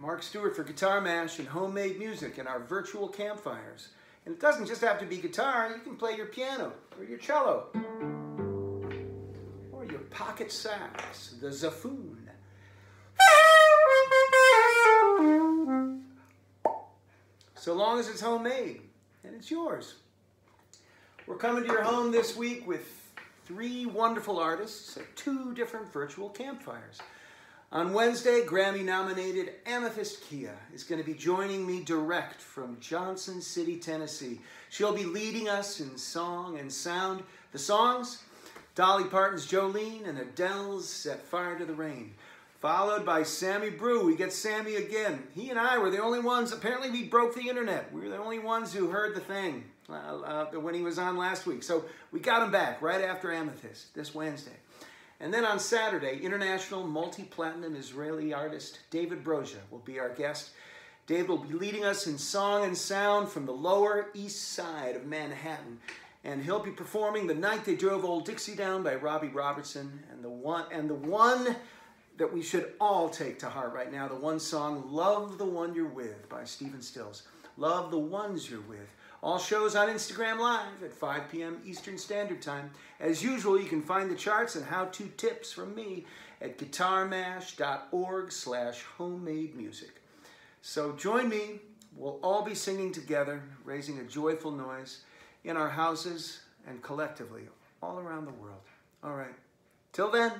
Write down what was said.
Mark Stewart for Guitar Mash and homemade music and our virtual campfires. And it doesn't just have to be guitar, you can play your piano or your cello or your pocket sax, the Xaphoon. So long as it's homemade and it's yours. We're coming to your home this week with three wonderful artists at two different virtual campfires. On Wednesday, Grammy nominated Amythyst Kiah is going to be joining me direct from Johnson City, Tennessee. She'll be leading us in song and sound. The songs Dolly Parton's Jolene and Adele's Set Fire to the Rain. Followed by Sammy Brue. We get Sammy again. He and I were the only ones, apparently we broke the internet. We were the only ones who heard the thing uh, uh, when he was on last week. So we got him back right after Amythyst this Wednesday. And then on Saturday, international multi-platinum Israeli artist David Broza will be our guest. David will be leading us in song and sound from the lower east side of Manhattan. And he'll be performing The Night They Drove Old Dixie Down by Robbie Robertson and the one and the one that we should all take to heart right now, the one song Love the One You're With by Stephen Stills. Love the ones you're with. All shows on Instagram Live at 5 p.m. Eastern Standard Time. As usual, you can find the charts and how-to tips from me at guitarmash.org slash homemade music. So join me. We'll all be singing together, raising a joyful noise in our houses and collectively all around the world. All right. Till then.